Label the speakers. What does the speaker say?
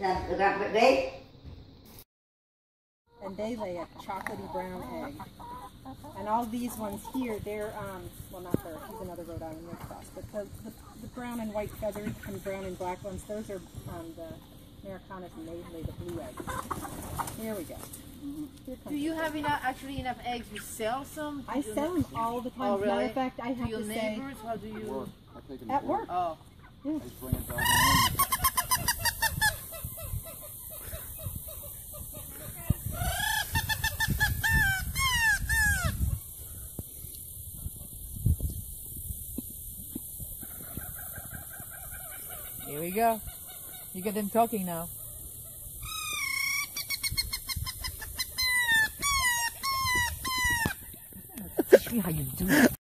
Speaker 1: that, that they?
Speaker 2: And they lay a chocolatey brown egg. And all these ones here, they're, um, well not her, she's another Rhode Island Red Cross, but the, the, the brown and white feathered and brown and black ones, those are um, the Americanas and they lay the blue eggs. Here we go.
Speaker 3: Do you have enough, actually enough eggs to sell some? Do
Speaker 2: I sell them all the time.
Speaker 3: Oh,
Speaker 2: As a matter
Speaker 3: really?
Speaker 2: of fact, I
Speaker 3: To
Speaker 2: have
Speaker 3: your
Speaker 2: to say,
Speaker 3: neighbors? How do you?
Speaker 4: Work. I take them
Speaker 2: at
Speaker 4: to
Speaker 2: work.
Speaker 3: Oh,
Speaker 4: I
Speaker 5: We go. You get them talking now. How you do it.